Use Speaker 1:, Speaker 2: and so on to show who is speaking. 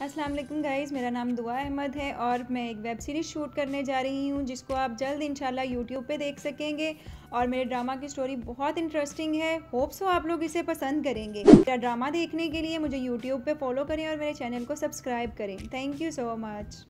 Speaker 1: अस्सलाम वालेकुम गाइज़ मेरा नाम दुआ अहमद है और मैं एक वेब सीरीज़ शूट करने जा रही हूँ, जिसको आप जल्द इंशाल्लाह यूट्यूब पे देख सकेंगे और मेरे ड्रामा की स्टोरी बहुत इंटरेस्टिंग है। होप सो आप लोग इसे पसंद करेंगे। मेरा ड्रामा देखने के लिए मुझे यूट्यूब पे फॉलो करें और मेरे चैनल को सब्सक्राइब करें। Thank you so much